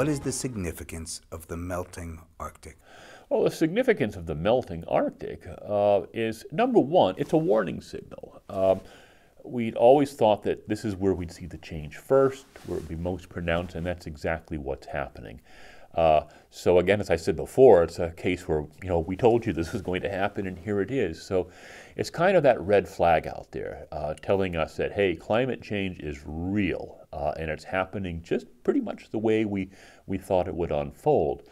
what is the significance of the melting Arctic? Well, the significance of the melting Arctic uh, is number one, it's a warning signal. Um, we'd always thought that this is where we'd see the change first, where it would be most pronounced, and that's exactly what's happening. Uh, so again, as I said before, it's a case where you know we told you this was going to happen, and here it is. So it's kind of that red flag out there, uh, telling us that hey, climate change is real, uh, and it's happening just pretty much the way we we thought it would unfold.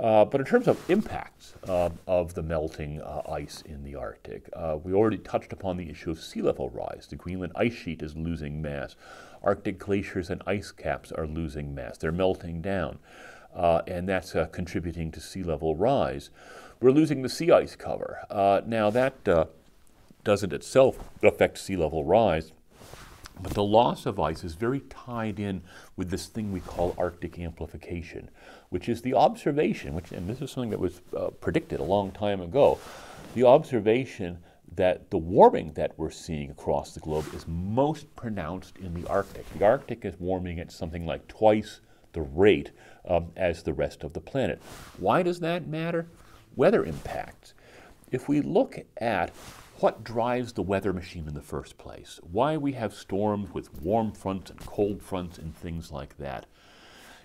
Uh, but in terms of impacts uh, of the melting uh, ice in the Arctic, uh, we already touched upon the issue of sea level rise. The Greenland ice sheet is losing mass. Arctic glaciers and ice caps are losing mass. They're melting down, uh, and that's uh, contributing to sea level rise. We're losing the sea ice cover. now, that doesn't itself affect sea level rise, but the loss of ice is very tied in with this thing we call Arctic amplification, which is the observation, which, and this is something that was uh, predicted a long time ago, the observation that the warming that we're seeing across the globe is most pronounced in the Arctic. The Arctic is warming at something like twice the rate um, as the rest of the planet. Why does that matter? Weather impacts. If we look at what drives the weather machine in the first place, why we have storms with warm fronts and cold fronts and things like that.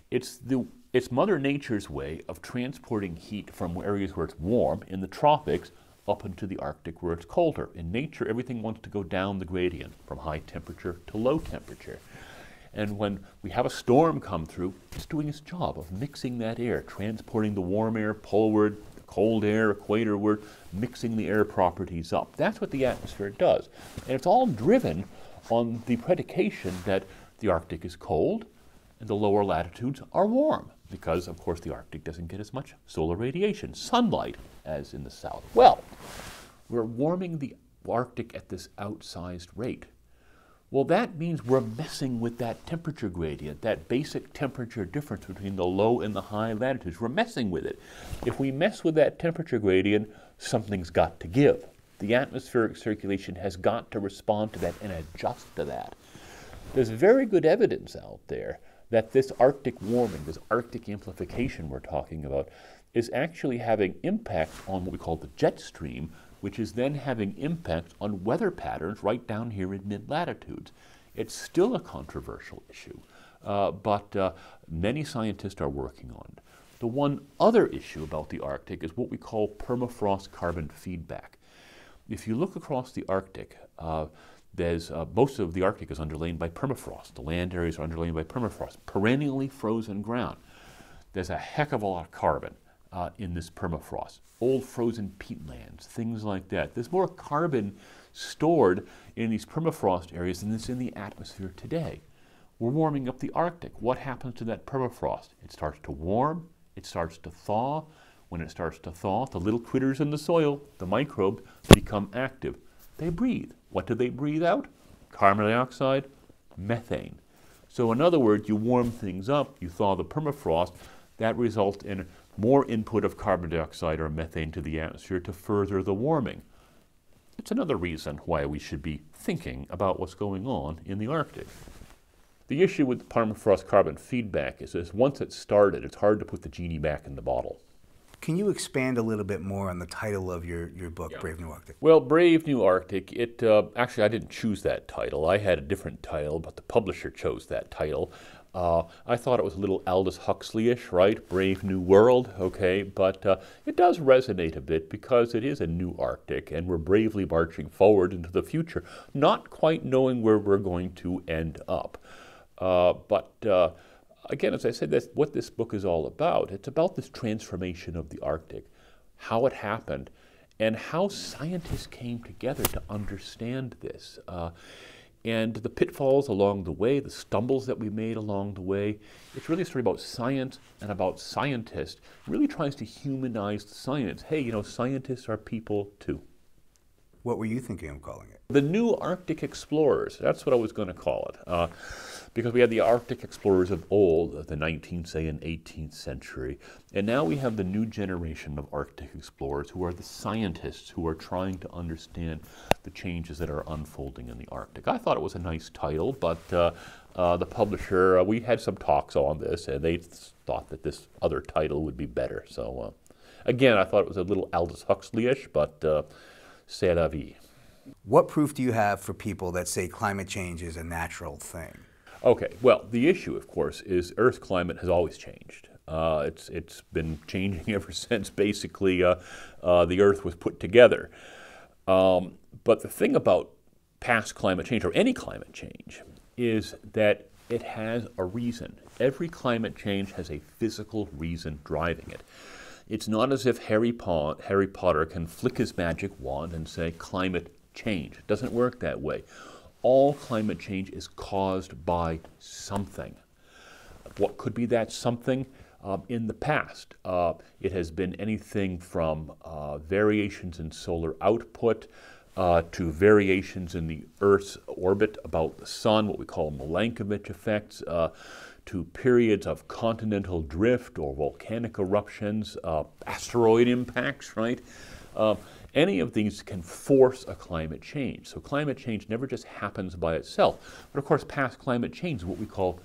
It's, the, it's Mother Nature's way of transporting heat from areas where it's warm in the tropics up into the Arctic where it's colder. In nature, everything wants to go down the gradient from high temperature to low temperature. And when we have a storm come through, it's doing its job of mixing that air, transporting the warm air poleward, cold air, equator, we're mixing the air properties up. That's what the atmosphere does. And it's all driven on the predication that the Arctic is cold and the lower latitudes are warm because, of course, the Arctic doesn't get as much solar radiation, sunlight, as in the south. Well, we're warming the Arctic at this outsized rate. Well, that means we're messing with that temperature gradient, that basic temperature difference between the low and the high latitudes. We're messing with it. If we mess with that temperature gradient, something's got to give. The atmospheric circulation has got to respond to that and adjust to that. There's very good evidence out there that this Arctic warming, this Arctic amplification we're talking about, is actually having impact on what we call the jet stream, which is then having impact on weather patterns right down here in mid latitudes. It's still a controversial issue, uh, but uh, many scientists are working on it. The one other issue about the Arctic is what we call permafrost carbon feedback. If you look across the Arctic, uh, there's uh, most of the Arctic is underlain by permafrost. The land areas are underlain by permafrost, perennially frozen ground. There's a heck of a lot of carbon uh, in this permafrost. Old frozen peatlands, things like that. There's more carbon stored in these permafrost areas than is in the atmosphere today. We're warming up the Arctic. What happens to that permafrost? It starts to warm, it starts to thaw. When it starts to thaw, the little critters in the soil, the microbes, become active. They breathe. What do they breathe out? Carbon dioxide, methane. So in other words, you warm things up, you thaw the permafrost, that results in more input of carbon dioxide or methane to the atmosphere to further the warming. It's another reason why we should be thinking about what's going on in the Arctic. The issue with permafrost carbon feedback is that once it's started, it's hard to put the genie back in the bottle. Can you expand a little bit more on the title of your, your book, yeah. Brave New Arctic? Well, Brave New Arctic, it uh, actually, I didn't choose that title. I had a different title, but the publisher chose that title. Uh, I thought it was a little Aldous Huxley-ish, right? Brave New World, okay? But uh, it does resonate a bit because it is a new Arctic and we're bravely marching forward into the future, not quite knowing where we're going to end up. Uh, but uh, again, as I said, that's what this book is all about. It's about this transformation of the Arctic, how it happened, and how scientists came together to understand this. Uh, and the pitfalls along the way, the stumbles that we made along the way. It's really a story about science and about scientists. It really tries to humanize the science. Hey, you know, scientists are people too. What were you thinking of calling it? The new Arctic Explorers. That's what I was going to call it. Uh, because we had the Arctic explorers of old, the 19th, say, and 18th century, and now we have the new generation of Arctic explorers who are the scientists who are trying to understand the changes that are unfolding in the Arctic. I thought it was a nice title, but uh, uh, the publisher, uh, we had some talks on this, and they thought that this other title would be better. So, uh, again, I thought it was a little Aldous Huxley-ish, but uh, c'est la vie. What proof do you have for people that say climate change is a natural thing? Okay, well, the issue, of course, is Earth's climate has always changed. Uh, it's, it's been changing ever since basically uh, uh, the Earth was put together. Um, but the thing about past climate change, or any climate change, is that it has a reason. Every climate change has a physical reason driving it. It's not as if Harry, Harry Potter can flick his magic wand and say climate change. It doesn't work that way all climate change is caused by something. What could be that something? Uh, in the past, uh, it has been anything from uh, variations in solar output uh, to variations in the Earth's orbit about the sun, what we call Milankovitch effects, uh, to periods of continental drift or volcanic eruptions, uh, asteroid impacts, right? Any of these can force a climate change. So climate change never just happens by itself. But of course, past climate change is what we call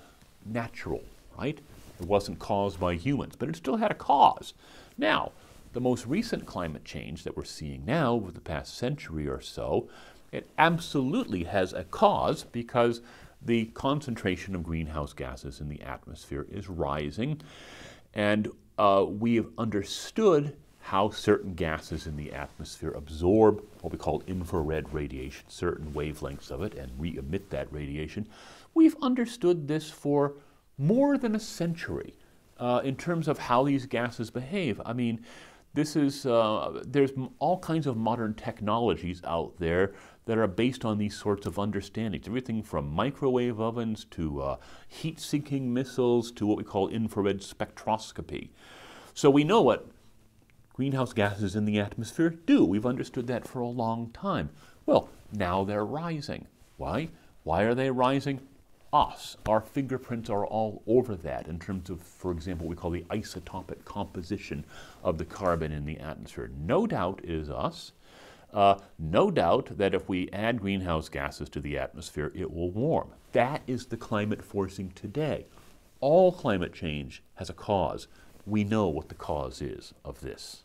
natural, right? It wasn't caused by humans, but it still had a cause. Now, the most recent climate change that we're seeing now over the past century or so, it absolutely has a cause because the concentration of greenhouse gases in the atmosphere is rising. And uh, we have understood how certain gases in the atmosphere absorb what we call infrared radiation, certain wavelengths of it, and re emit that radiation. We've understood this for more than a century uh, in terms of how these gases behave. I mean, this is, uh, there's all kinds of modern technologies out there that are based on these sorts of understandings. Everything from microwave ovens to uh, heat sinking missiles to what we call infrared spectroscopy. So we know what greenhouse gases in the atmosphere do. We've understood that for a long time. Well, now they're rising. Why? Why are they rising? Us. Our fingerprints are all over that in terms of, for example, what we call the isotopic composition of the carbon in the atmosphere. No doubt is us. Uh, no doubt that if we add greenhouse gases to the atmosphere, it will warm. That is the climate forcing today. All climate change has a cause we know what the cause is of this.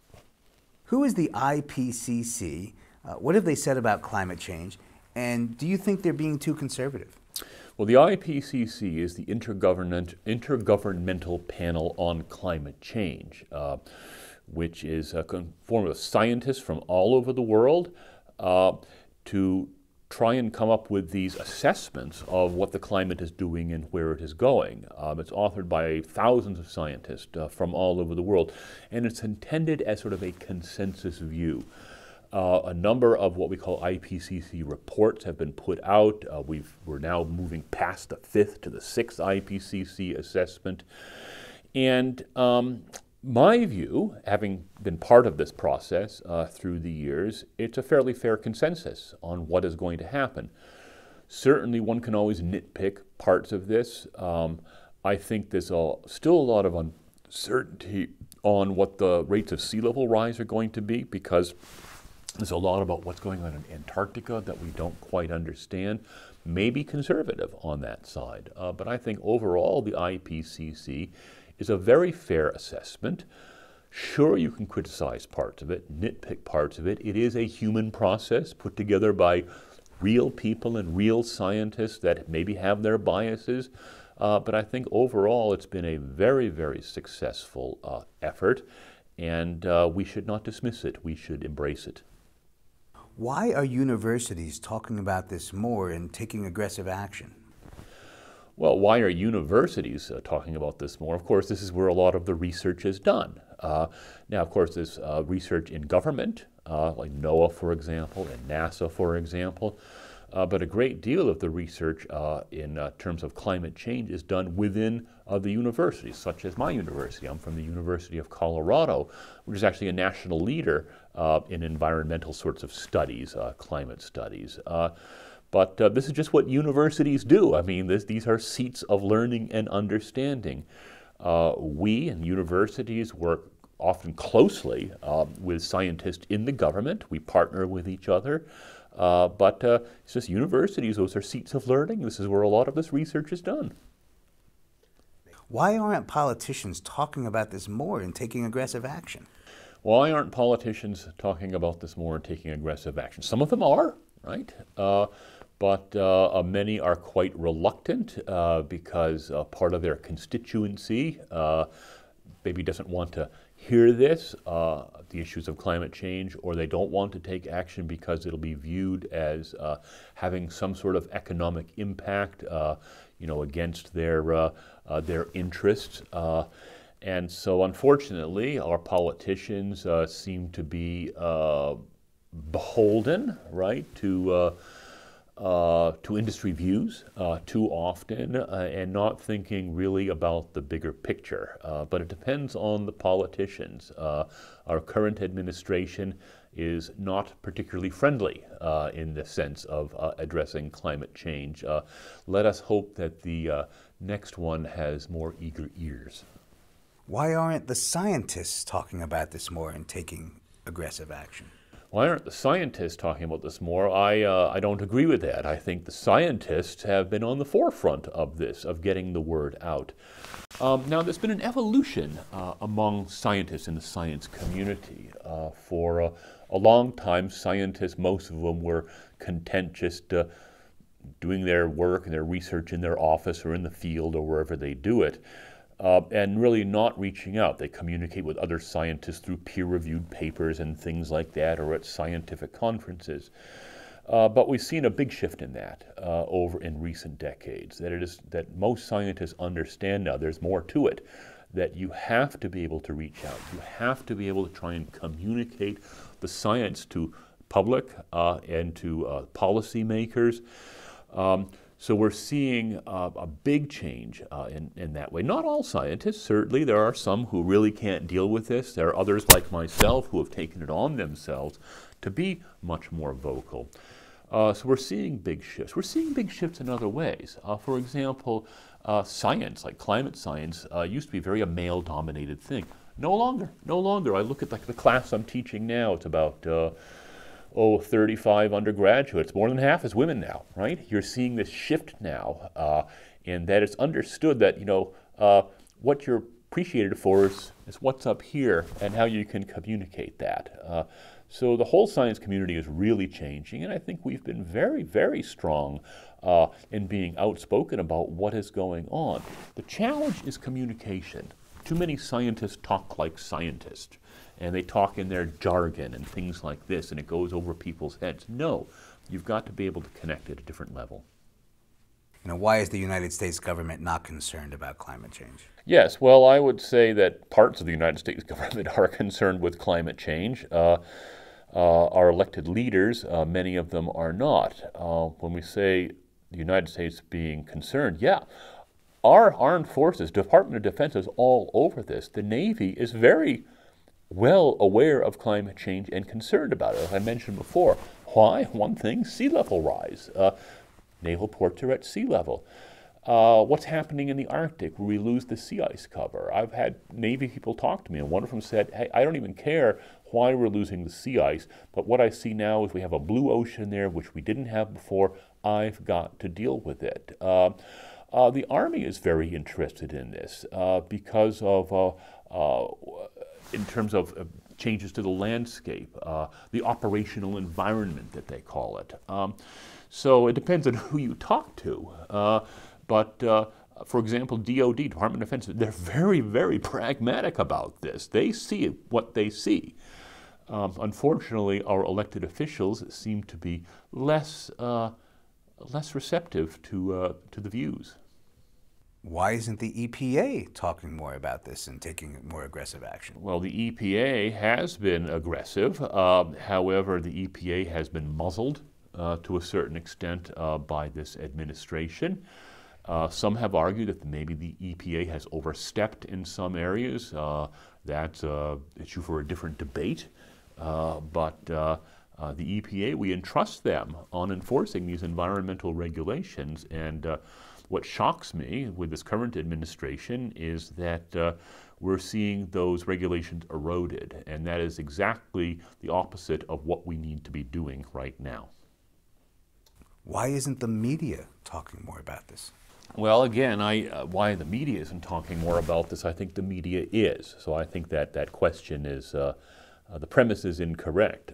Who is the IPCC? Uh, what have they said about climate change? And do you think they're being too conservative? Well, the IPCC is the Intergovernmental Panel on Climate Change, uh, which is a form of scientists from all over the world uh, to try and come up with these assessments of what the climate is doing and where it is going. Um, it's authored by thousands of scientists uh, from all over the world, and it's intended as sort of a consensus view. Uh, a number of what we call IPCC reports have been put out. Uh, we are now moving past the fifth to the sixth IPCC assessment. And um, my view, having been part of this process uh, through the years, it's a fairly fair consensus on what is going to happen. Certainly, one can always nitpick parts of this. Um, I think there's a, still a lot of uncertainty on what the rates of sea level rise are going to be because there's a lot about what's going on in Antarctica that we don't quite understand. Maybe conservative on that side. Uh, but I think overall, the IPCC is a very fair assessment. Sure, you can criticize parts of it, nitpick parts of it. It is a human process put together by real people and real scientists that maybe have their biases. Uh, but I think overall it's been a very, very successful uh, effort, and uh, we should not dismiss it. We should embrace it. Why are universities talking about this more and taking aggressive action? Well, why are universities uh, talking about this more? Of course, this is where a lot of the research is done. Uh, now, of course, there's uh, research in government, uh, like NOAA, for example, and NASA, for example. Uh, but a great deal of the research uh, in uh, terms of climate change is done within uh, the universities, such as my university. I'm from the University of Colorado, which is actually a national leader uh, in environmental sorts of studies, uh, climate studies. but this is just what universities do. I mean, this, these are seats of learning and understanding. we and universities work often closely with scientists in the government. We partner with each other. Uh, but uh, it's just universities, those are seats of learning. This is where a lot of this research is done. Why aren't politicians talking about this more and taking aggressive action? Why aren't politicians talking about this more and taking aggressive action? Some of them are, right? Uh, but uh, uh, many are quite reluctant uh, because part of their constituency maybe doesn't want to hear this, uh, the issues of climate change, or they don't want to take action because it'll be viewed as uh, having some sort of economic impact, uh, you know, against their uh, uh, their interests. Uh, and so, unfortunately, our politicians seem to be beholden, right, to uh, to industry views uh, too often uh, and not thinking really about the bigger picture. Uh, but it depends on the politicians. Uh, our current administration is not particularly friendly uh, in the sense of addressing climate change. let us hope that the next one has more eager ears. Why aren't the scientists talking about this more and taking aggressive action? Why aren't the scientists talking about this more? I, uh, I don't agree with that. I think the scientists have been on the forefront of this, of getting the word out. Um, now, there's been an evolution uh, among scientists in the science community. Uh, for a, a, long time, scientists, most of them were content just uh, doing their work and their research in their office or in the field or wherever they do it uh, and really not reaching out. They communicate with other scientists through peer reviewed papers and things like that or at scientific conferences. Uh, but we've seen a big shift in that uh, over in recent decades. That it is that most scientists understand now. There's more to it. That you have to be able to reach out. You have to be able to try and communicate the science to public uh, and to uh, policymakers. Um, so we're seeing uh, a big change uh, in, in that way. Not all scientists, certainly. There are some who really can't deal with this. There are others like myself who have taken it on themselves to be much more vocal. Uh, so we're seeing big shifts. We're seeing big shifts in other ways. Uh, for example, uh, science, like climate science, uh, used to be very a male-dominated thing. No longer, no longer. I look at like the class I'm teaching now. It's about oh, 35 undergraduates, more than half is women now, right? You're seeing this shift now, uh, and that it's understood that, you know, uh, what you're appreciated for is, is what's up here and how you can communicate that. Uh, so the whole science community is really changing, and I think we've been very, very strong uh, in being outspoken about what is going on. The challenge is communication. Too many scientists talk like scientists and they talk in their jargon and things like this, and it goes over people's heads. No, you've got to be able to connect at a different level. You know, why is the United States government not concerned about climate change? Yes, well, I would say that parts of the United States government are concerned with climate change. Uh, uh, our elected leaders, uh, many of them are not. Uh, when we say the United States being concerned, yeah, our armed forces, Department of Defense is all over this. The Navy is very well aware of climate change and concerned about it. As I mentioned before, why? One thing, sea level rise. Uh, naval ports are at sea level. Uh, what's happening in the Arctic we lose the sea ice cover? I've had Navy people talk to me, and one of them said, Hey, I don't even care why we're losing the sea ice, but what I see now is we have a blue ocean there, which we didn't have before. I've got to deal with it. Uh, uh the Army is very interested in this uh, because of uh, in terms of uh, changes to the landscape, uh, the operational environment that they call it. Um, so it depends on who you talk to. Uh, but uh, for example, DOD, Department of Defense, they're very, very pragmatic about this. They see what they see. Um, unfortunately, our elected officials seem to be less, uh, less receptive to, uh, to the views why isn't the EPA talking more about this and taking more aggressive action? Well, the EPA has been aggressive. Uh, however, the EPA has been muzzled uh, to a certain extent uh, by this administration. Uh, some have argued that maybe the EPA has overstepped in some areas. That's an issue for a different debate. Uh, but uh, the EPA, we entrust them on enforcing these environmental regulations. And what shocks me with this current administration is that we're seeing those regulations eroded. And that is exactly the opposite of what we need to be doing right now. Why isn't the media talking more about this? Well, again, I, uh, why the media isn't talking more about this, I think the media is. So I think that that question is, uh, uh, the premise is incorrect.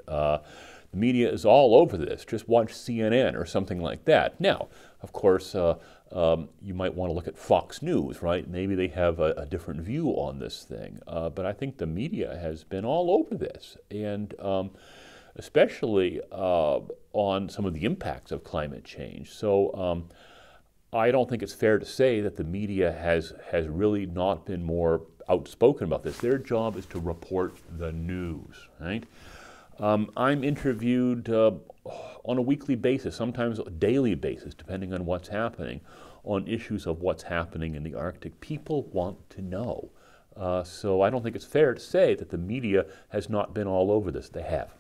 Uh, the media is all over this. Just watch CNN or something like that. Now, of course, uh, um, you might want to look at Fox News, right? Maybe they have a, a different view on this thing. Uh, but I think the media has been all over this. And um, especially on some of the impacts of climate change. So um, I don't think it's fair to say that the media has, has really not been more outspoken about this. Their job is to report the news, right? Um, I'm interviewed uh, on a weekly basis, sometimes a daily basis, depending on what's happening, on issues of what's happening in the Arctic. People want to know. Uh, so I don't think it's fair to say that the media has not been all over this. They have.